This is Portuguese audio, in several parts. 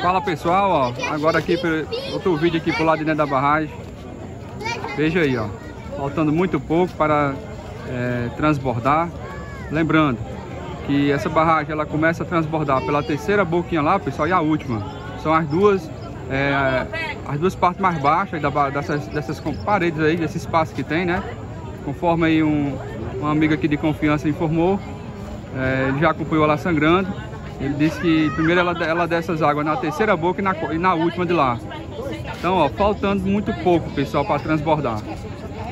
Fala pessoal, ó, agora aqui outro vídeo aqui pro lado da barragem. Veja aí, ó, faltando muito pouco para é, transbordar. Lembrando que essa barragem ela começa a transbordar pela terceira boquinha lá, pessoal, e a última. São as duas, é, as duas partes mais baixas da, dessas, dessas paredes aí, desse espaço que tem, né? Conforme aí um, um amigo aqui de confiança informou, é, ele já acompanhou ela sangrando. Ele disse que primeiro ela, ela desce as águas na terceira boca e na, e na última de lá. Então, ó, faltando muito pouco, pessoal, para transbordar.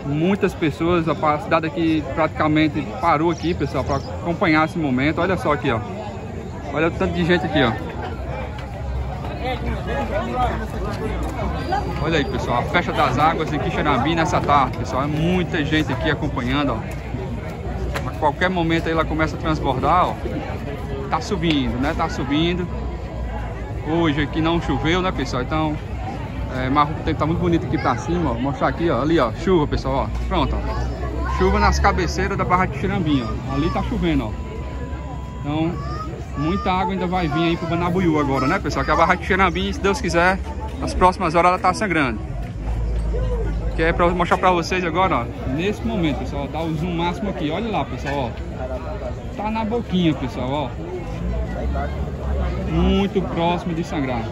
Muitas pessoas, a cidade aqui praticamente parou aqui, pessoal, para acompanhar esse momento. Olha só aqui, ó. Olha o tanto de gente aqui, ó. Olha aí, pessoal, a festa das águas em Quixerambi nessa tarde, pessoal. É muita gente aqui acompanhando, ó. A qualquer momento aí ela começa a transbordar, ó tá subindo, né? Tá subindo. Hoje aqui não choveu, né, pessoal? Então, é, mas o tempo tá muito bonito aqui pra cima, ó. Vou mostrar aqui, ó. Ali, ó. Chuva, pessoal, ó. Pronto, ó. Chuva nas cabeceiras da Barra de Xirambinha, ó. Ali tá chovendo, ó. Então, muita água ainda vai vir aí pro Banabuiú agora, né, pessoal? Que a Barra de Xirambinha, se Deus quiser, nas próximas horas ela tá sangrando. Que é pra mostrar pra vocês agora, ó. Nesse momento, pessoal, dá o zoom máximo aqui. Olha lá, pessoal, ó tá na boquinha, pessoal, ó. Muito próximo de sangrar.